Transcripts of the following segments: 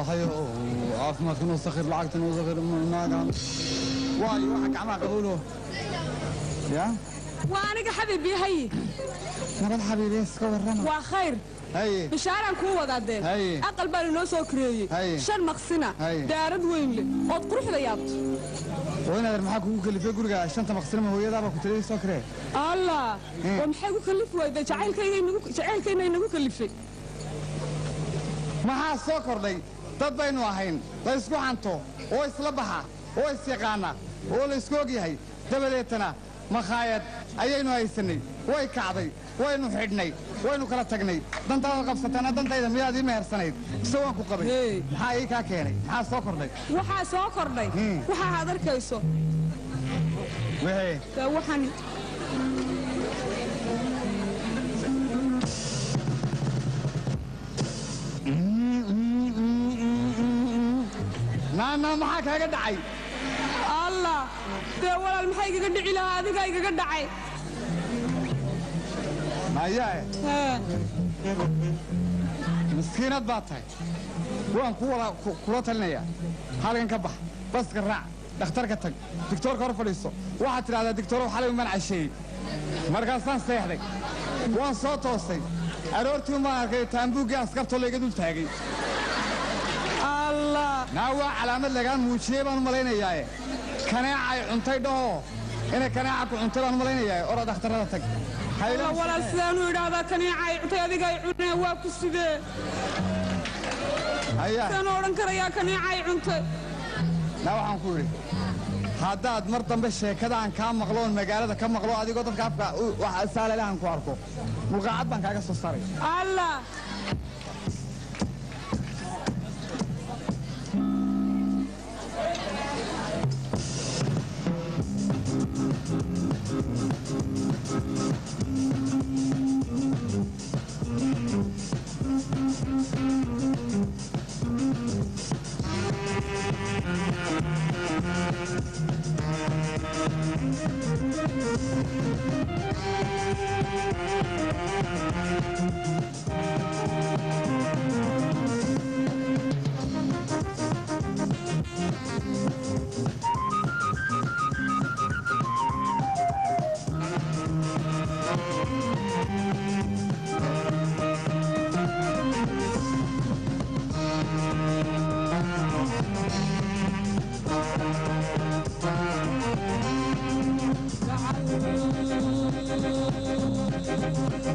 الله حيو عارف ما تكون صغير العقد صغير ما كان واي واحد عم أقوله يا وأنا حبيبي هي نبات حبيبي اسكو الرمى وخير هي بشارع وضع ودادين هي أقل بال نو سو كريي هي شن مقسنا دارد وين لي أوت قروح ليابت وين أدر هو كل كلفي قرقا عشان تمقسنا ما هو يدابا كنت ليه سو كريي الله ومحاك كو كلف ويدا جعيل كينا كل كلفي ما ها سو كردي dad baynu ahayn la ysku xanto oo isla baxa oo isyaqaana oo la ysku og yahay. Dabadeetana makhaayad ayaynu haysannay way kacday waynu xidhnay waynu kala tagnay. Dantaada qabsatana dantayda miyaad ii mehersanayd? Mise waan ku qabay? Maxaa ii kaa keenay? Maxaa soo kordhay? Waxaa soo kordhay. Hmm. waxaa aad arkayso. Waxaan naana maxaa kaaga dhacay? Allah dee walaal maxaa igaga dhici lahaa adigaa igaga dhacay? Mayae miskiinad baad tahay. Waan kula talinayaa. Halkan ka bax baska raac dhakhtarka tag digtoorka hor fadhiiso. Waxaad tidhahdaa digtoorow xalay umaan casheeyey markaasaan seexday. Waan soo toostay. Aroortii umaan arkay taambuuggii askartoo layga dul taagay naa waa calaamad lagaan muujiyey baan u malaynayaae kaneecay cuntay dhahoo inay kaneeca ku cuntay baan u oroo dhakhtarrada tag. Walaal sidaanu idhaahdaa kaniicay cuntay adigay cunee waa ku sidee? Hayaa sidaanu odhan karayaa kaniicay cuntay. Naa waxaan ku idhi haddaad mar dambe sheekadaan kaa maqlo oon magaalada ka maqlo adigoo dadka afka wax saalelahan ku arko. Mulqaacad baan kaaga soo saray allah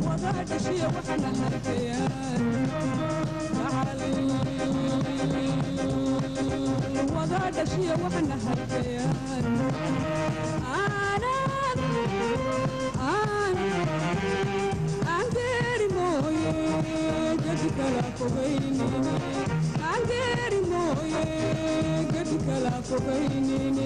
وبعد شيء وإحنا حرفيان تعالي وبعد شيء وإحنا حرفيان أنا أنا عندي مويه جدك لا فوقيني عندي مويه جدك لا فوقيني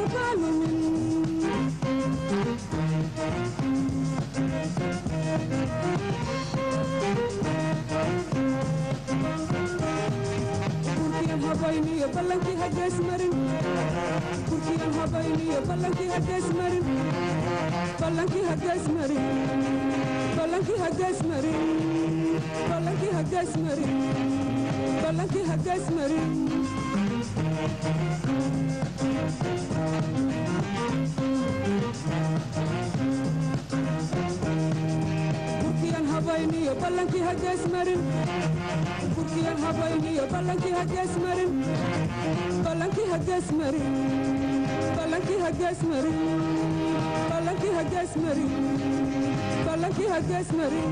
habayniyo ballankii hadees marin kurkiyan habayniyo ballankii hadees marin ballankii hadees marin ballankii hadees marin ballankii hadees marin ballankii hadees marin kurkiyan habayniyo ballankii marin. balankii hagees marin balankii hagees marin balankii hagees marin balankii hagees marin balankii hagees marin